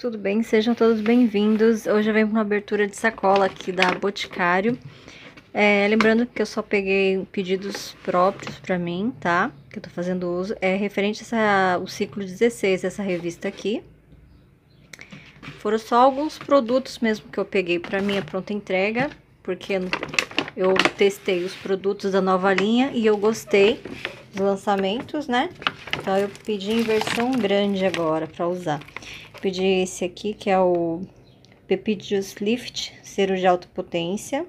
tudo bem? Sejam todos bem-vindos. Hoje eu venho com uma abertura de sacola aqui da Boticário. É, lembrando que eu só peguei pedidos próprios pra mim, tá? Que eu tô fazendo uso. É referente ao ciclo 16 dessa revista aqui. Foram só alguns produtos mesmo que eu peguei pra minha pronta entrega, porque eu testei os produtos da nova linha e eu gostei dos lançamentos, né? Então, eu pedi em versão grande agora pra usar. Pedi esse aqui, que é o Pepídeos Lift, cero de alta potência,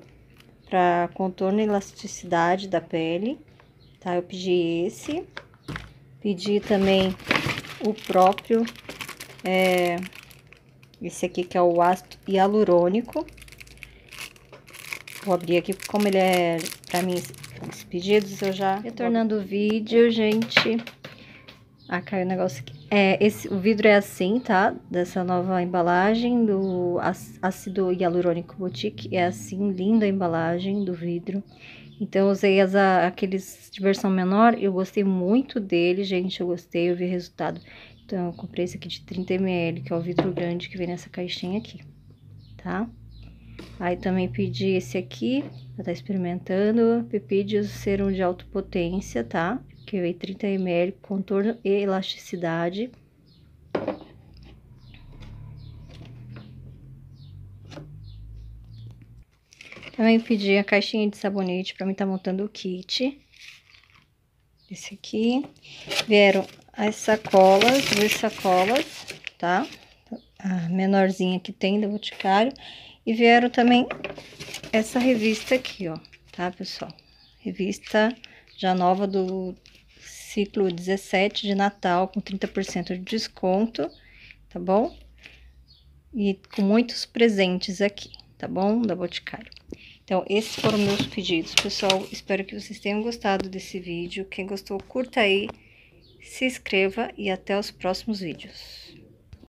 para contorno e elasticidade da pele, tá? Eu pedi esse. Pedi também o próprio, é, esse aqui que é o ácido hialurônico. Vou abrir aqui, como ele é, pra mim, os pedidos, eu já... Retornando o vídeo, gente... Ah, caiu o negócio aqui. É, esse, o vidro é assim, tá? Dessa nova embalagem do ácido hialurônico boutique. É assim, linda a embalagem do vidro. Então, eu usei as, aqueles de versão menor. Eu gostei muito dele, gente. Eu gostei, eu vi resultado. Então, eu comprei esse aqui de 30ml, que é o vidro grande que vem nessa caixinha aqui, tá? Aí, também pedi esse aqui, pra tá experimentando. Pepídeos serum de alta potência, tá? que veio 30 ml, contorno e elasticidade. Também pedi a caixinha de sabonete para mim tá montando o kit. Esse aqui. Vieram as sacolas, duas sacolas, tá? A menorzinha que tem do Boticário. E vieram também essa revista aqui, ó, tá, pessoal? Revista já nova do ciclo 17 de Natal com 30% de desconto, tá bom? E com muitos presentes aqui, tá bom? Da Boticário. Então, esses foram meus pedidos, pessoal. Espero que vocês tenham gostado desse vídeo. Quem gostou, curta aí, se inscreva e até os próximos vídeos.